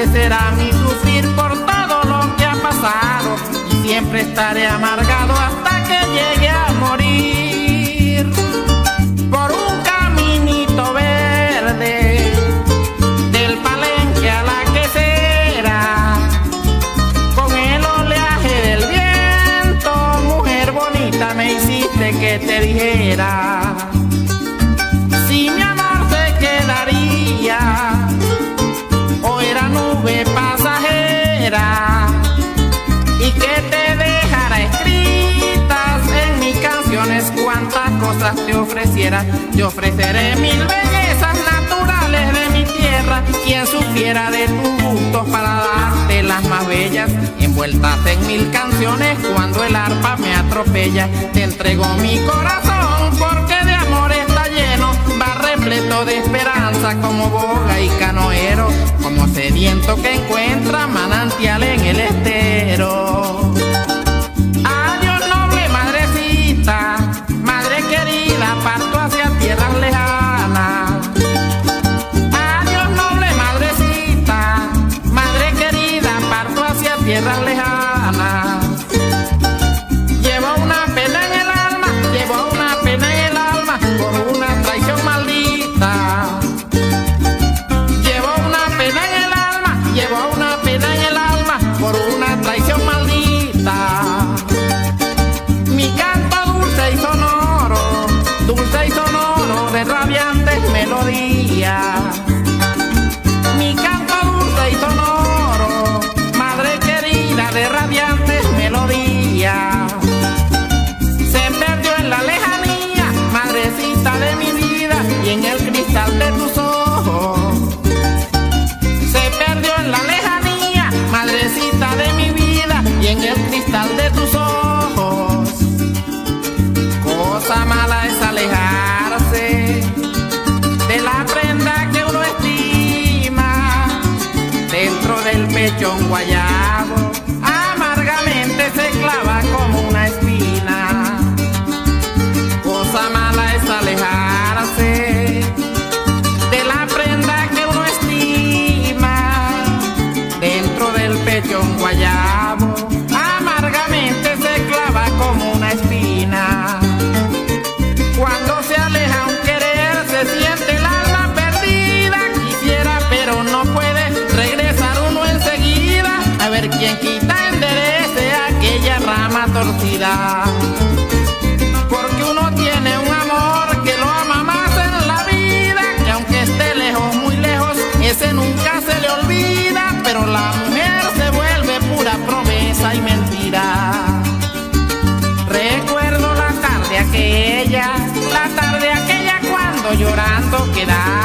será mi sufrir por todo lo que ha pasado. Y siempre estaré amargado hasta que llegue a morir por un caminito verde del palenque a la quesera con el oleaje del viento mujer bonita me hiciste que te dijera. y que te dejará escritas en mis canciones cuantas cosas te ofreciera. Yo ofreceré mil bellezas naturales de mi tierra, quien supiera de tus gustos para darte las más bellas. Envueltas en mil canciones cuando el arpa me atropella, te entrego mi corazón repleto de esperanza como boga y canoero, como sediento que encuentra manantial en el estero. guayabo amargamente se clava como una espina. Cosa mala es alejarse de la prenda que uno estima dentro del pecho un guayabo. Porque uno tiene un amor que lo ama más en la vida, que aunque esté lejos, muy lejos, ese nunca se le olvida, pero la mujer se vuelve pura promesa y mentira. Recuerdo la tarde aquella, la tarde aquella cuando llorando quedaba.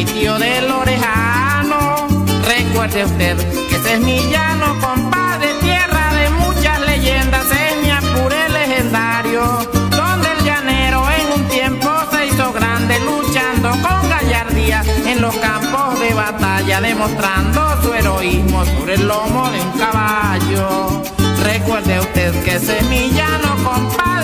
El pitio del orejano. Recuerde usted que ese es mi llano, compadre, tierra de muchas leyendas, es mi apure legendario, donde el llanero en un tiempo se hizo grande luchando con gallardía en los campos de batalla, demostrando su heroísmo sobre el lomo de un caballo. Recuerde usted que ese es mi llano, compadre,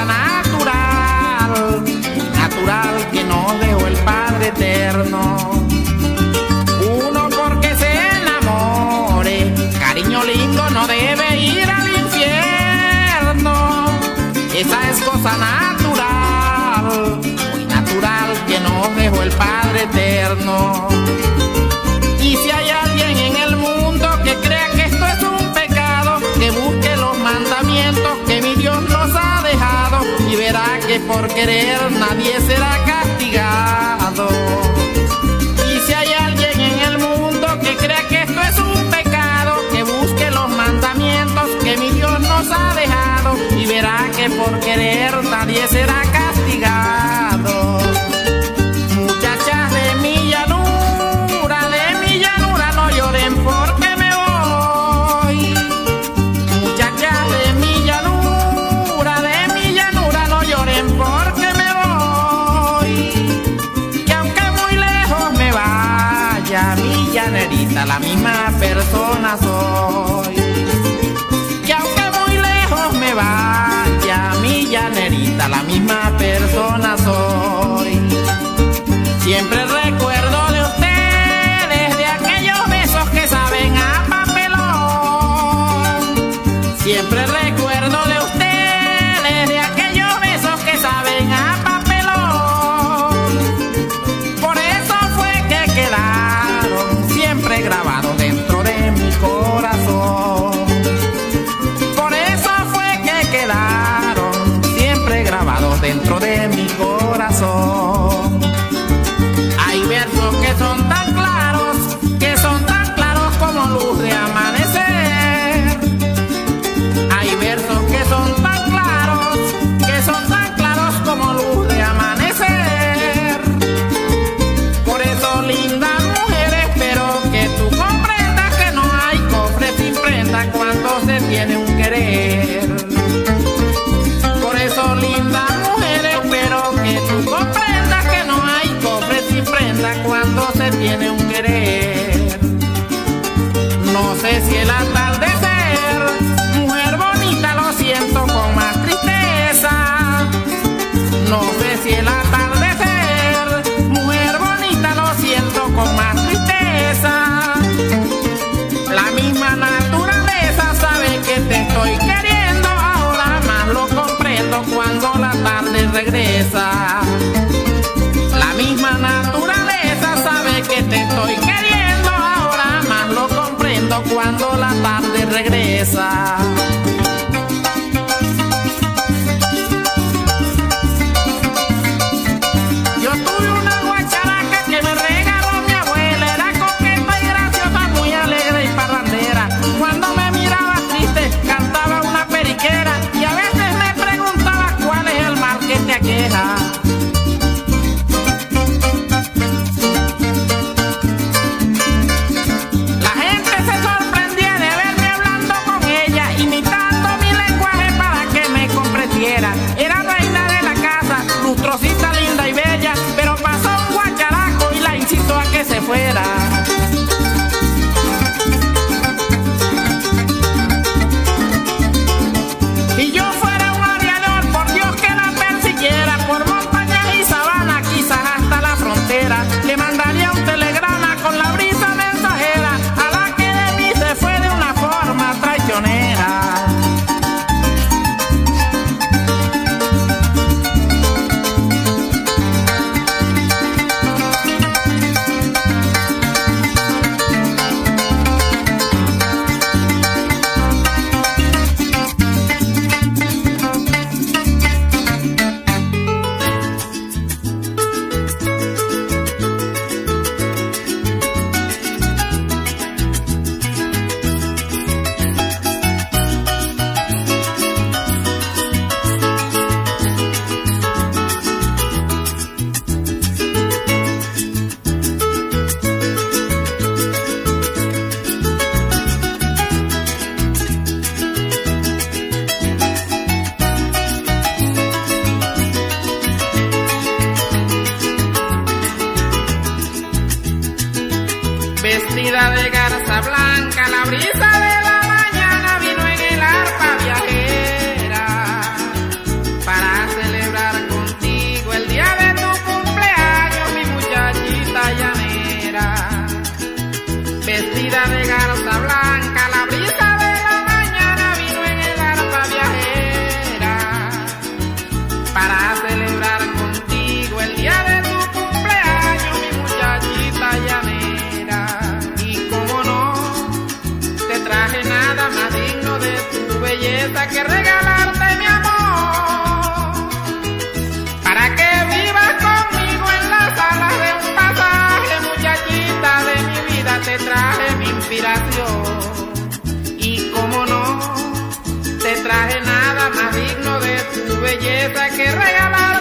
natural, natural que nos dejó el Padre Eterno. Uno porque se enamore, cariño lindo no debe ir al infierno. Esa es cosa natural, muy natural que nos dejó el Padre Eterno. Y si hay que por querer nadie será castigado. Y si hay alguien en el mundo que crea que esto es un pecado, que busque los mandamientos que mi Dios nos ha dejado y verá que por querer nadie será castigado. Misma persona tiene un querer. Por eso, linda mujer, espero que tú comprendas que no hay cofre sin prenda cuando se tiene un La misma naturaleza sabe que te estoy queriendo, ahora más lo comprendo cuando la tarde regresa. vestida de garza blanca, la brisa de la mañana vino en el arpa viajera para celebrar contigo el día de tu cumpleaños, mi muchachita llanera. Y como no, te traje nada más digno de tu belleza que regalar. belleza que regala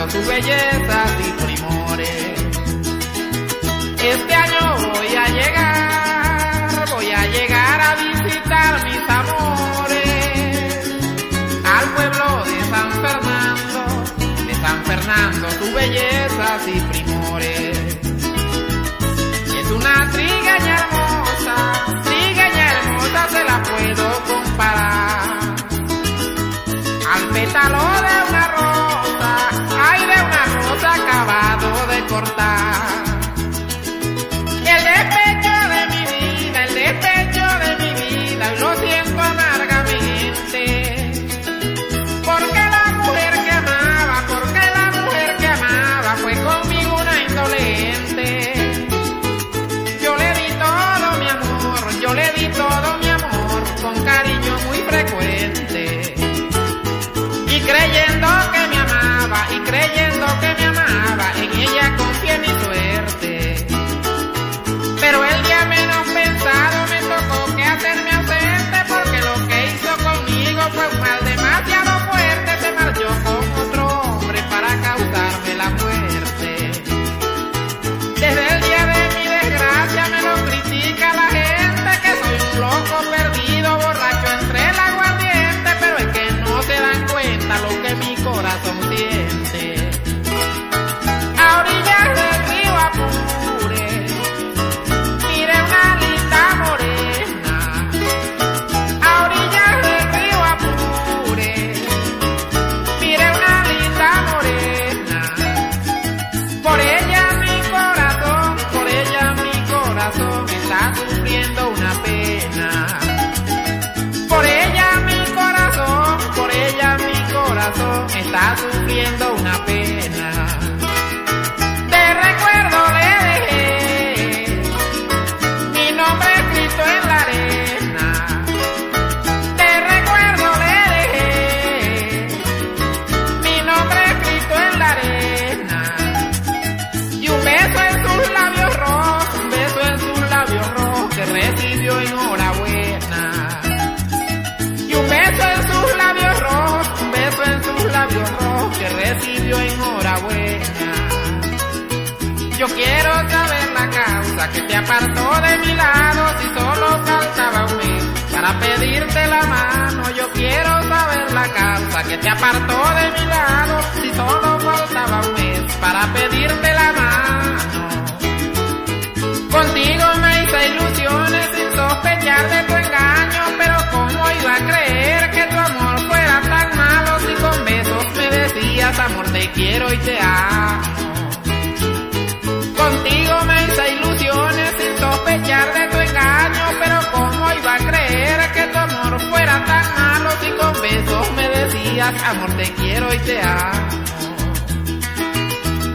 mostrando sus bellezas y primores. Este año voy a llegar, voy a llegar a visitar mis amores al pueblo de San Fernando, de San Fernando sus bellezas y primores. importa. te apartó de mi lado si solo faltaba un mes para pedirte la mano. Yo quiero saber la causa que te apartó de mi lado si solo faltaba un mes para pedirte la mano. Contigo me hice ilusiones sin sospechar de tu engaño, pero cómo iba a creer que tu amor fuera tan malo si con besos me decías amor te quiero y te amo. Amor te quiero y te amo.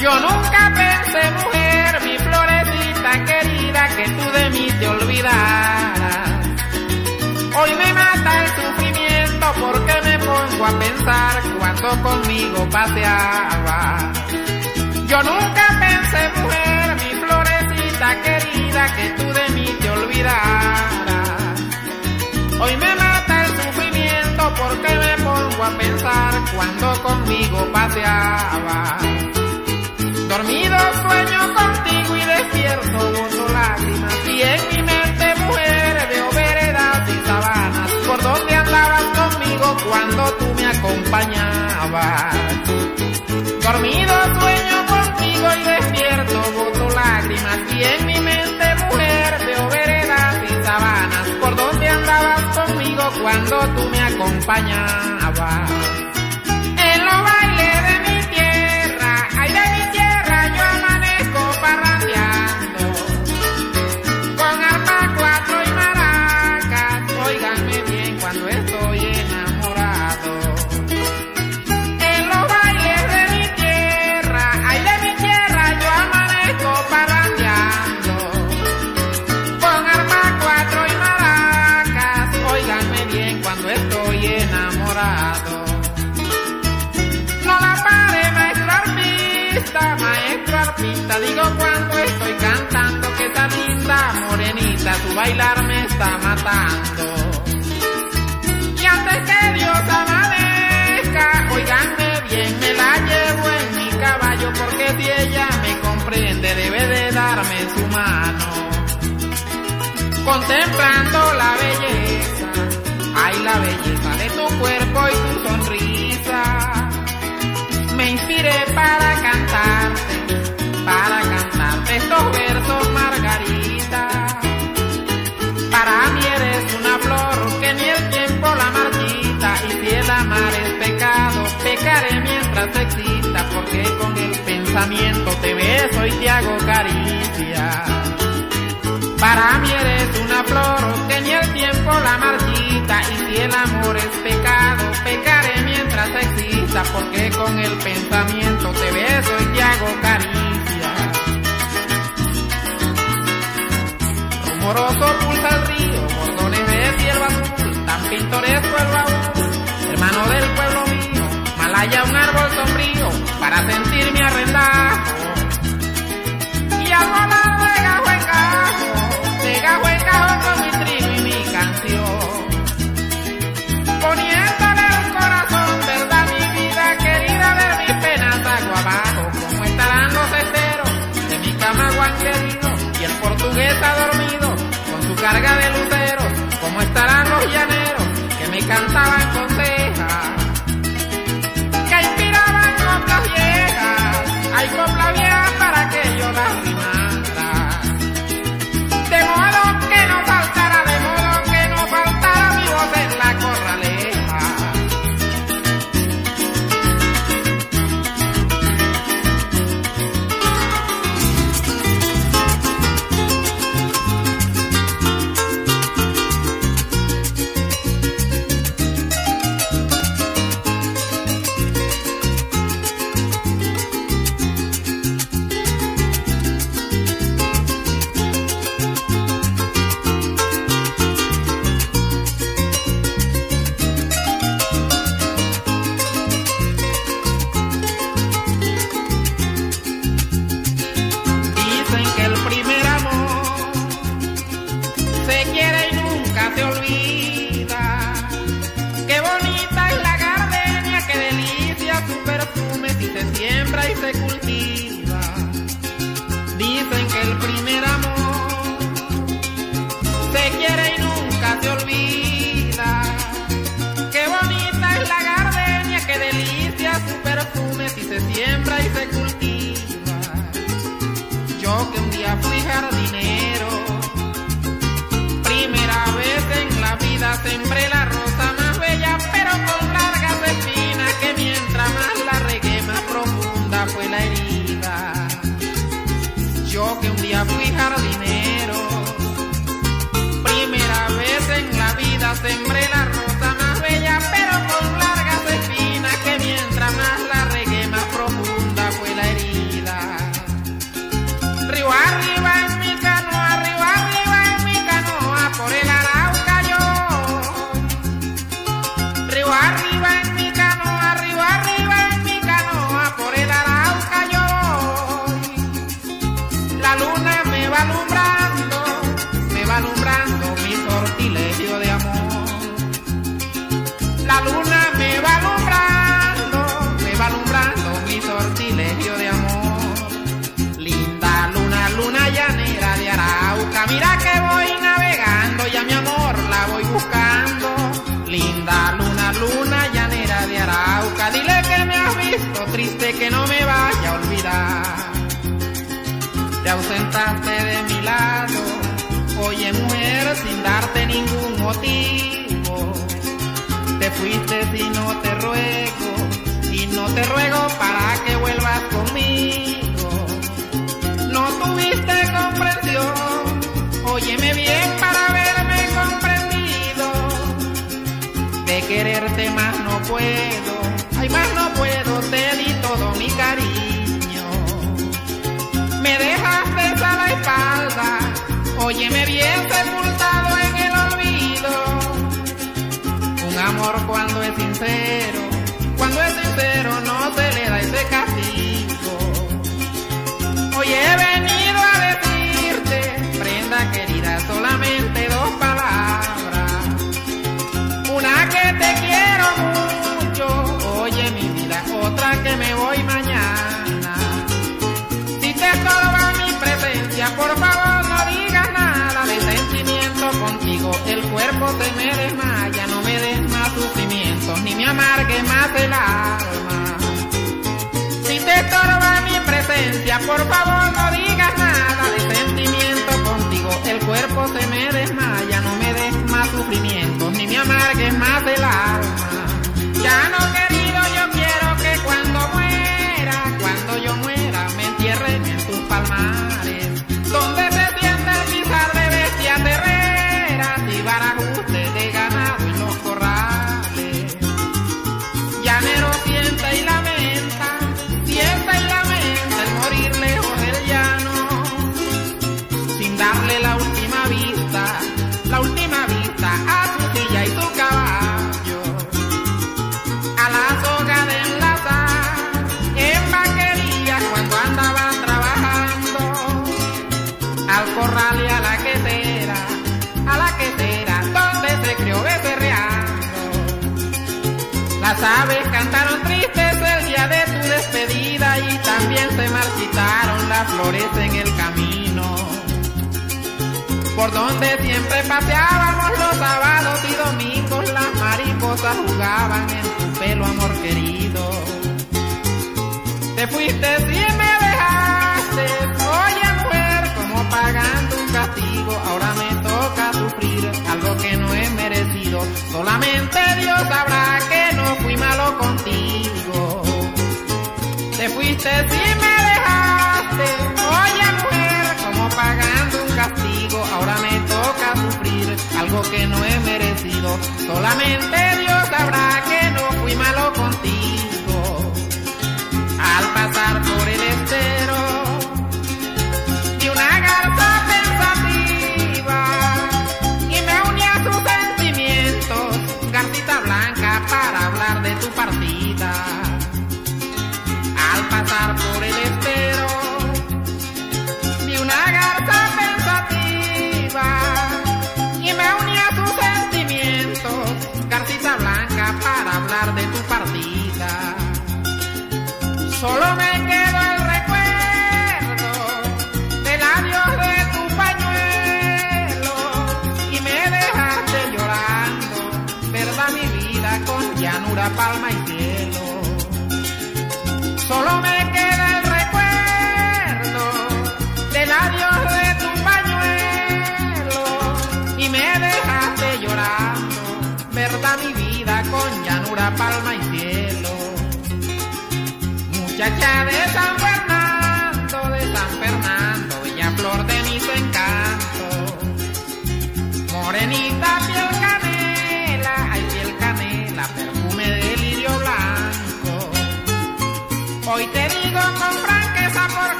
Yo nunca pensé mujer, mi florecita querida, que tú de mí te olvidaras. Hoy me mata el sufrimiento porque me pongo a pensar cuando conmigo paseaba. Yo nunca pensé, mujer, mi florecita querida, que tú de mí te olvidaras. Hoy me mata porque me pongo a pensar cuando conmigo paseaba. Dormido sueño contigo y despierto boto lágrimas y en mi mente mujer veo veredas y sabanas por donde andabas conmigo cuando tú me acompañabas. Dormido sueño me bailar me está matando. Y antes que Dios amanezca, oiganme bien, me la llevo en mi caballo, porque si ella me comprende, debe de darme su mano. Contemplando la belleza, ay la belleza de tu cuerpo y tu sonrisa me inspiré para cantarte, para cantarte estos versos, Margarita. Eres una flor que ni el tiempo la marchita, y si el amar es pecado, pecaré mientras exista, porque con el pensamiento te beso y te hago caricia. Para mí eres una flor que ni el tiempo la marchita y si el amor es pecado, pecaré mientras exista porque con el pensamiento te beso y te hago caricia. Rumoroso pulsa el río, tan pintoresco el baúl, hermano del pueblo mío, malaya un árbol sombrío para sentirme arrendado. Y al volar de gajo en gajo, en con mi trigo y mi canción. Poniéndole un corazón, verdad mi vida querida, ver mis penas agua abajo. Como estarán los esteros de mi cama guan querido y el portugués ha dormido con su carga de luceros. Como estarán cantaban con sin darte ningún motivo. Te fuiste y no te ruego, y no te ruego para que vuelvas conmigo. No tuviste comprensión, óyeme bien para haberme comprendido. De quererte más no puedo, ay más no puedo, te di todo mi cariño. Me dejaste a la espalda, óyeme bien sepultado es sincero, cuando es sincero no se le da ese castigo. Hoy he venido a decirte, prenda querida, solamente dos palabras. Una que te quiero mucho, oye mi vida, otra que me voy mañana. Si te estorba mi presencia, por favor no digas nada de sentimiento contigo. El cuerpo se me desmaya, ni me amargue más el alma. Si te estorba mi presencia, por favor no digas nada de sentimiento contigo. El cuerpo se me desmaya, no me des más sufrimientos, ni me amargues más el alma. Ya no querido, yo quiero que cuando muera, cuando yo muera, me entierren en tus palmares, aves cantaron tristes el día de tu despedida y también se marchitaron las flores en el camino. Por donde siempre paseábamos los sábados y domingos, las mariposas jugaban en tu pelo, amor querido. Te fuiste y me dejaste, oye mujer, como pagando un castigo, ahora me toca sufrir algo que no he merecido. Solamente Dios sabrá Y me dejaste, oye mujer, como pagando un castigo, ahora me toca sufrir algo que no he merecido. Solamente Dios sabrá que no fui malo contigo. Al pasar por el estero de una garza pensativa y me uní a tus sentimientos, garcita blanca para hablar de tu partida. Solo me quedó el recuerdo del adiós de tu pañuelo y me dejaste llorando, verdad mi vida con llanura, palma y cielo. Solo me cabeza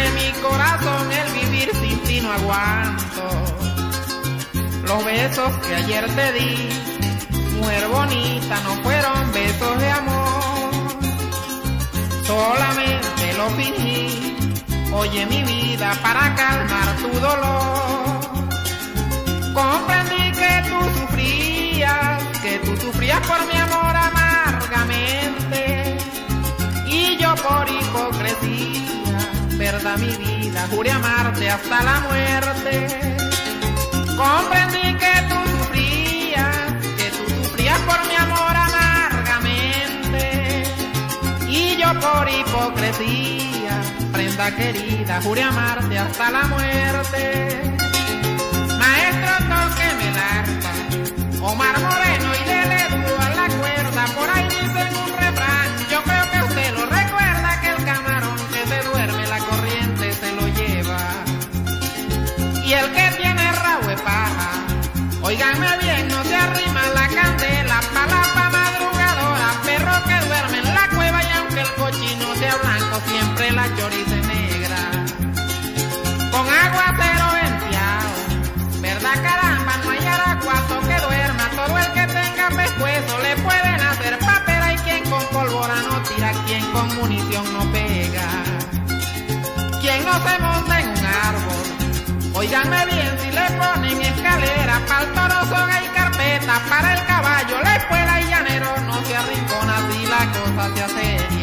de mi corazón, el vivir sin ti no aguanto. Los besos que ayer te di, mujer bonita, no fueron besos de amor, solamente lo fingí, oye mi vida, para calmar tu dolor. Comprendí que tú sufrías, que tú sufrías por mi amor amargamente. Y yo por hipocresía, recuerda mi vida, juré amarte hasta la muerte. Comprendí que tú sufrías, que tú sufrías por mi amor amargamente. Y yo por hipocresía, prenda querida, juré amarte hasta la muerte. Maestro, toqueme el arpa, Omar Moreno y dele a la cuerda, por ahí dicen un refrán, no se monta en un árbol, Óiganme bien, si le ponen escalera, para el toro soga y carpeta, para el caballo, la espuela y llanero, no se arrincona si la cosa se seria.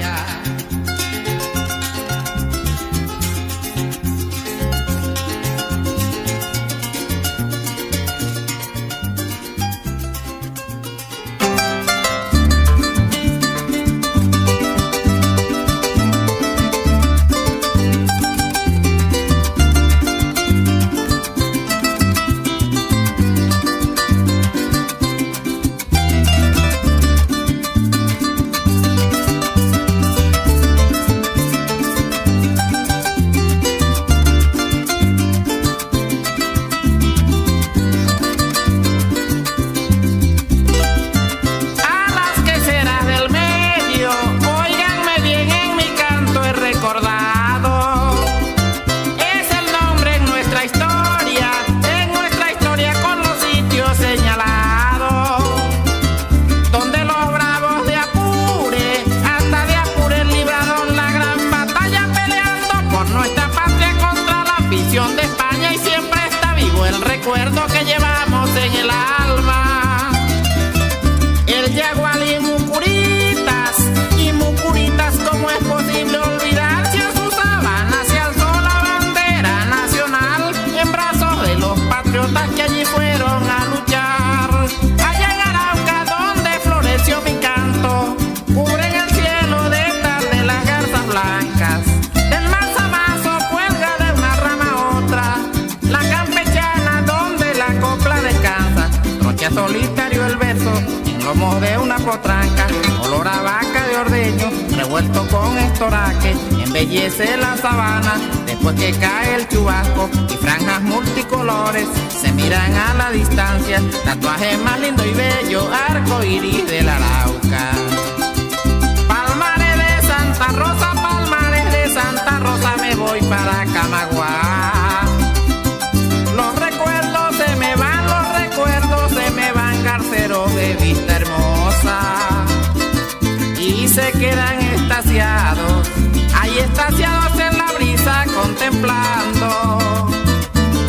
Ahí estasiados en la brisa contemplando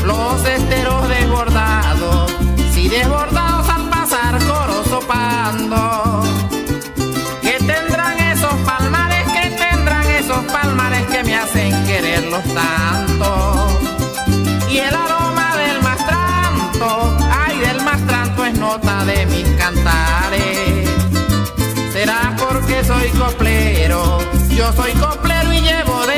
los esteros desbordados, si desbordados al pasar coros sopando. ¿Qué tendrán esos palmares? ¿Qué tendrán esos palmares que me hacen quererlos tanto? Y el aroma del mastranto, ay del mastranto es nota de mis cantares. Será porque soy coplero, yo soy coplero llevo dentro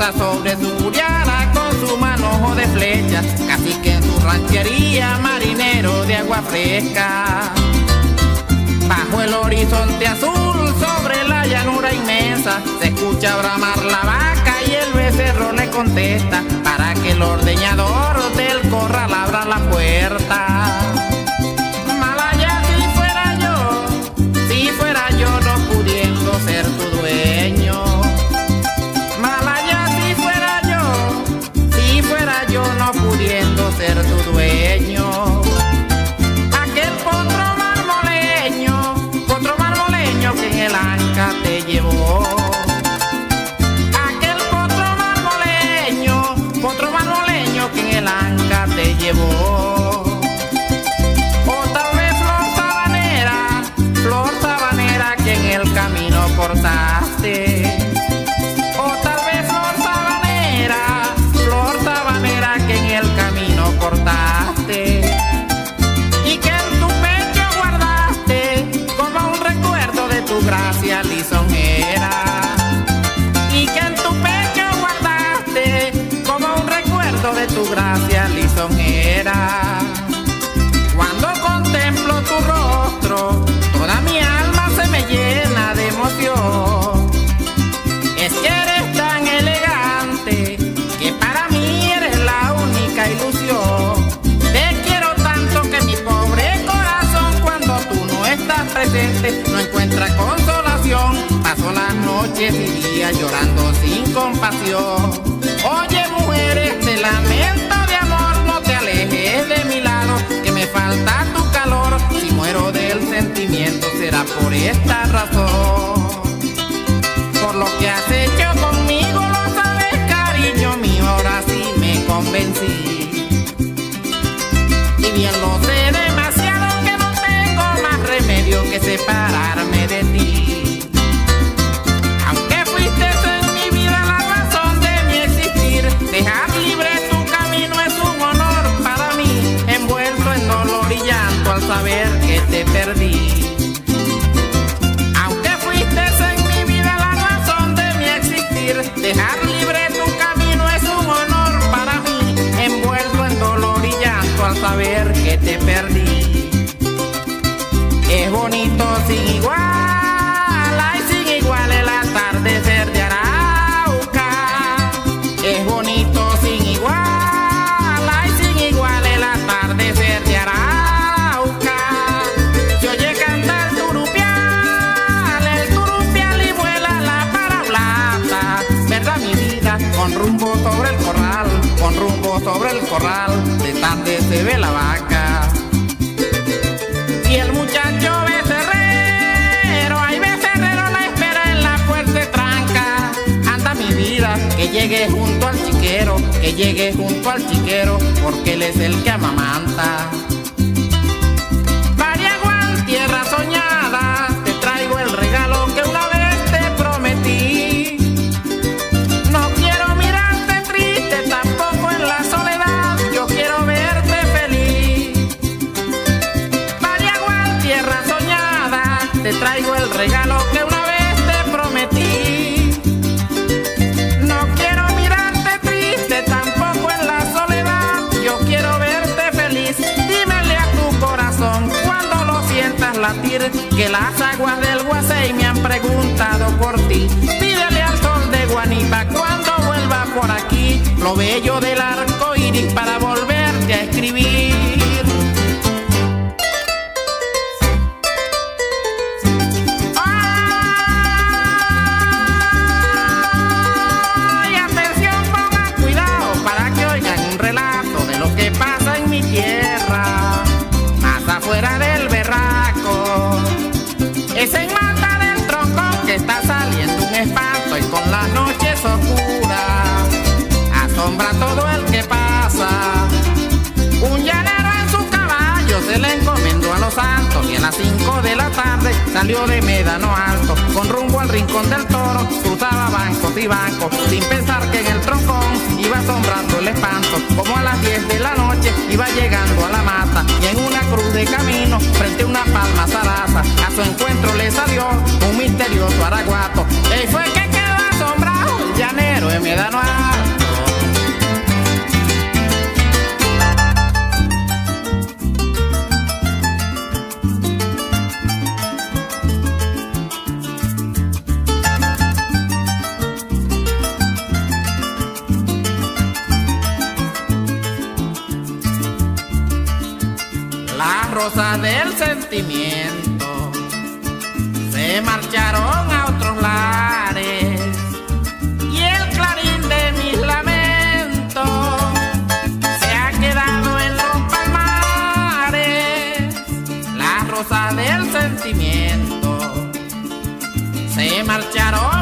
sobre su curiara con su manojo de flecha, casi que en su ranchería marinero de agua fresca. Bajo el horizonte azul, sobre la llanura inmensa, se escucha bramar la vaca y el becerro le contesta para que el ordeñador del corral abra la puerta. No encuentra consolación. Paso las noches y días llorando sin compasión. Oye mujeres, te lamento de amor, no te alejes de mi lado, que me falta tu calor. Si muero del sentimiento será por esta razón. Llegue junto al chiquero, porque él es el que amamanta. Que las aguas del Guasey me han preguntado por ti. Pídele al sol de Guanipa cuando vuelva por aquí, lo bello del arco iris para volverte a escribir. Las 5 de la tarde salió de Médano Alto con rumbo al rincón del toro, cruzaba bancos y bancos sin pensar que en el troncón iba asombrando el espanto. Como a las 10 de la noche iba llegando a la mata y en una cruz de camino frente a una palma zaraza a su encuentro le salió un misterioso araguato. Y fue que quedó asombrado el llanero de Médano Alto. Las rosas del sentimiento se marcharon a otros lares y el clarín de mis lamentos se ha quedado en los palmares. Las rosas del sentimiento se marcharon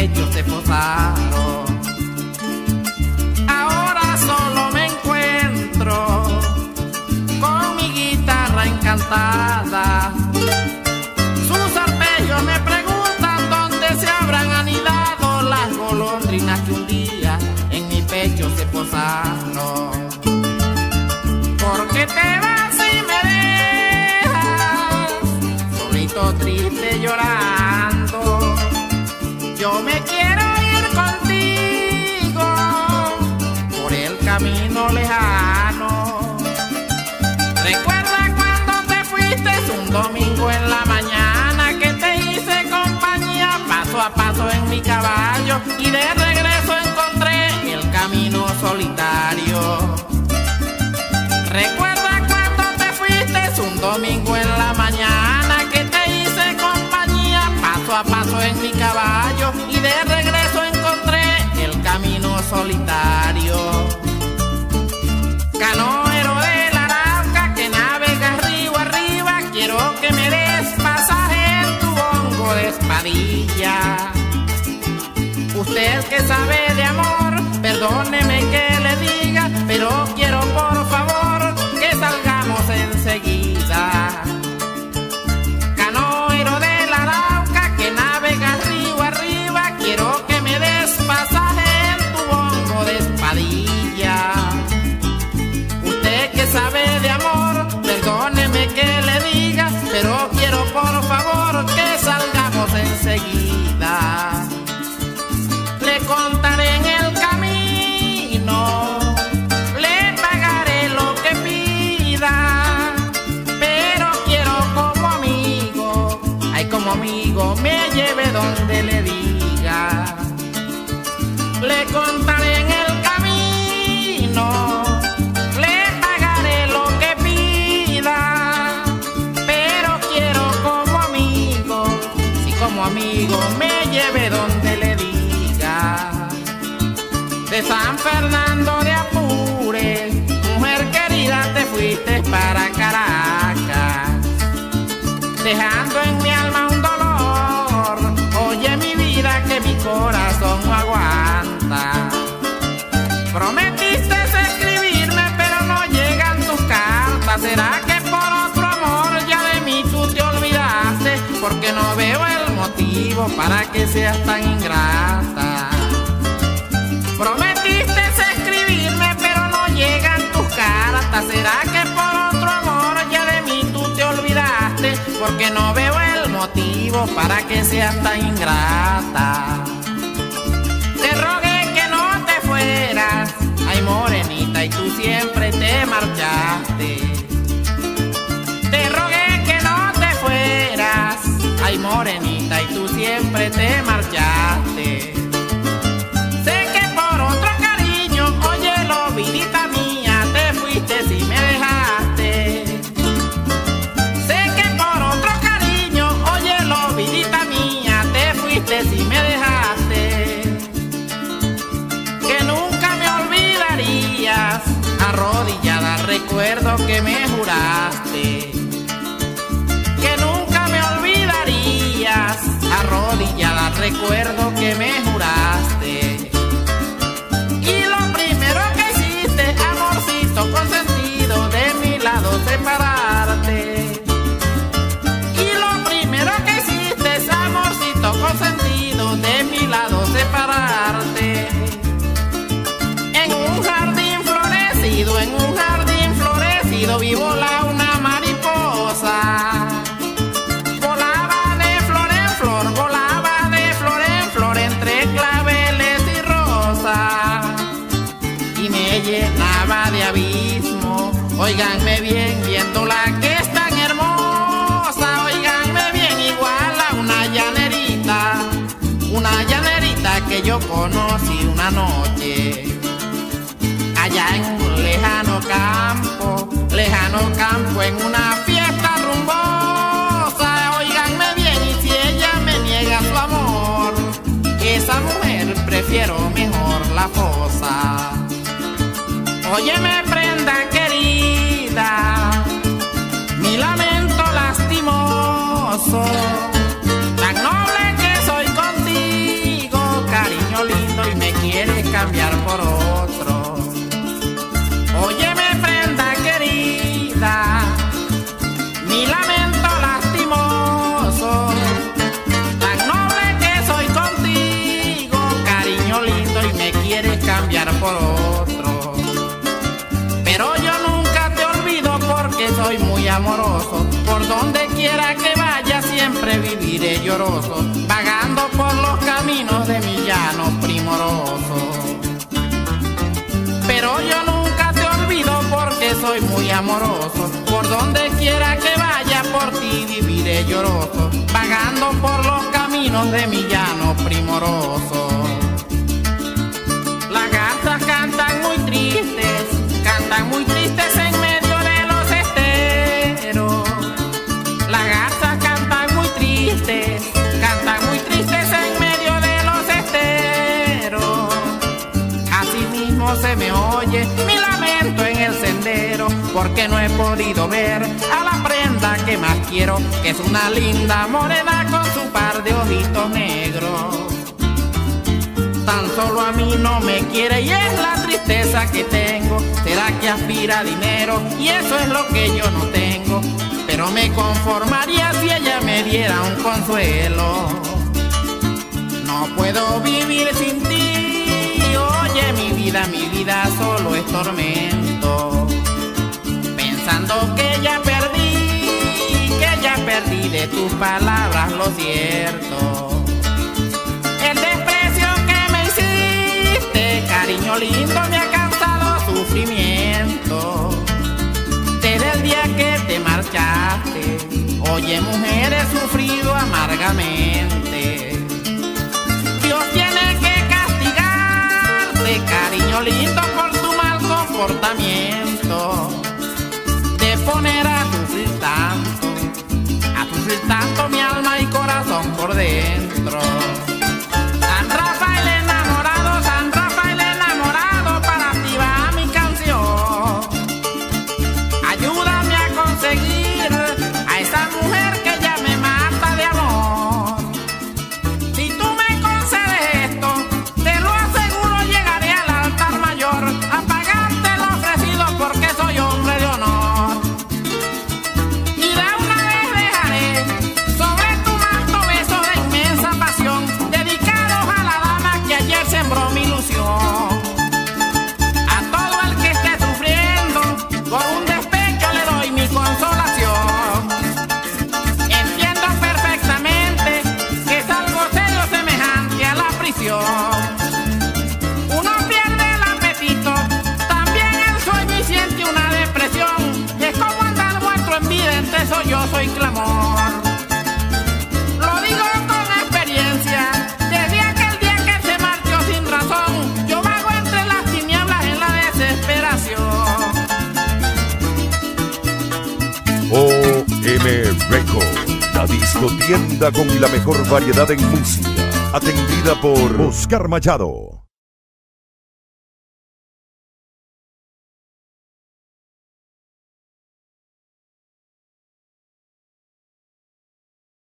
en mi pecho y de regreso encontré el camino solitario. Recuerda cuando te fuiste un domingo en la mañana que te hice compañía paso a paso en mi caballo y de regreso encontré el camino solitario. Canoero de la Arauca que navega río arriba, quiero que me des pasaje en tu bongo de espadilla. Usted que sabe de amor, perdóneme que le diga, pero Contaré en el camino, le pagaré lo que pida, pero quiero como amigo, si como amigo me lleve donde le diga. De San Fernando de Apure, mujer querida, te fuiste para Caracas, dejando en mi alma un dolor. Oye mi vida que mi corazón para que seas tan ingrata. Prometiste escribirme, pero no llegan tus cartas. ¿Será que por otro amor ya de mí tú te olvidaste? Porque no veo el motivo para que seas tan ingrata. Te rogué que no te fueras, ay morenita, y tú siempre te marchaste. Siempre te marchaste. Sé que por otro cariño, óyelo, vidita mía, te fuiste si me dejaste. Sé que por otro cariño, óyelo, vidita mía, te fuiste si me dejaste. Que nunca me olvidarías, arrodillada recuerdo que me juraste. Recuerdo que me juraste. Llenaba de abismo. Óiganme bien, viéndola que es tan hermosa. Óiganme bien, igual a una llanerita, una llanerita que yo conocí una noche. Allá en un lejano campo, lejano campo, en una fiesta rumbosa. Óiganme bien, y si ella me niega su amor, esa mujer prefiero mejor la fosa. Óyeme, prenda querida, mi lamento lastimoso, tan noble que soy contigo, cariño lindo, y me quieres cambiar por otro. Amoroso. Por donde quiera que vaya siempre viviré lloroso, vagando por los caminos de mi llano primoroso. Pero yo nunca te olvido porque soy muy amoroso. Por donde quiera que vaya por ti viviré lloroso, vagando por los caminos de mi llano primoroso. Porque no he podido ver a la prenda que más quiero, que es una linda morena con su par de ojitos negros. Tan solo a mí no me quiere y es la tristeza que tengo. Será que aspira dinero y eso es lo que yo no tengo. Pero me conformaría si ella me diera un consuelo. No puedo vivir sin ti. Oye, mi vida, mi vida solo es tormento. Que ya perdí, que ya perdí de tus palabras lo cierto. El desprecio que me hiciste, cariño lindo, me ha causado sufrimiento. Desde el día que te marchaste, oye mujer, he sufrido amargamente. Dios tiene que castigarte, cariño lindo, por tu mal comportamiento. Poner a sufrir tanto, a sufrir tanto mi alma y corazón por dentro. Oscar Machado.